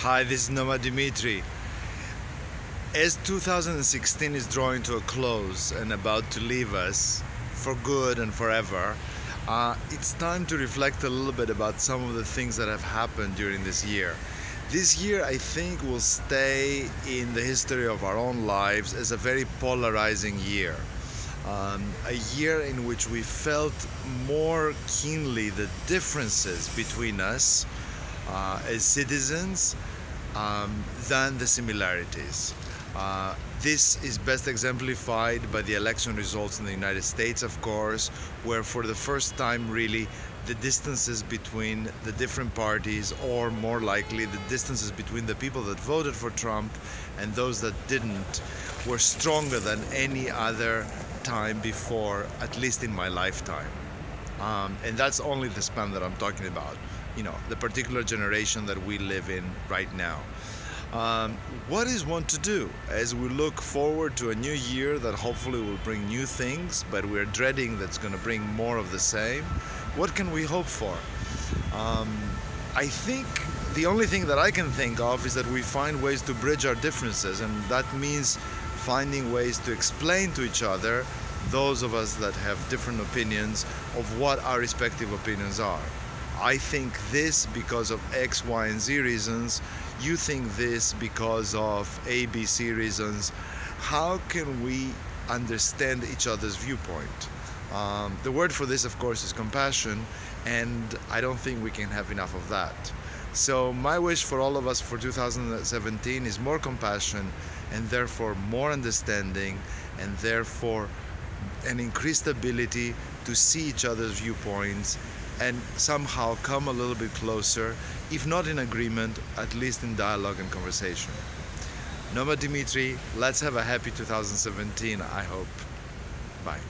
Hi, this is Nomad Dimitri. As 2016 is drawing to a close and about to leave us for good and forever, uh, it's time to reflect a little bit about some of the things that have happened during this year. This year, I think, will stay in the history of our own lives as a very polarizing year. Um, a year in which we felt more keenly the differences between us uh, as citizens um, than the similarities. Uh, this is best exemplified by the election results in the United States, of course, where for the first time, really, the distances between the different parties, or more likely, the distances between the people that voted for Trump and those that didn't, were stronger than any other time before, at least in my lifetime. Um, and that's only the span that I'm talking about, you know, the particular generation that we live in right now. Um, what is one to do as we look forward to a new year that hopefully will bring new things, but we're dreading that's going to bring more of the same? What can we hope for? Um, I think the only thing that I can think of is that we find ways to bridge our differences, and that means finding ways to explain to each other those of us that have different opinions of what our respective opinions are. I think this because of X, Y, and Z reasons. You think this because of A, B, C reasons. How can we understand each other's viewpoint? Um, the word for this, of course, is compassion, and I don't think we can have enough of that. So, my wish for all of us for 2017 is more compassion and therefore more understanding and therefore an increased ability to see each other's viewpoints and somehow come a little bit closer, if not in agreement, at least in dialogue and conversation. Nomad Dimitri, let's have a happy 2017, I hope. Bye.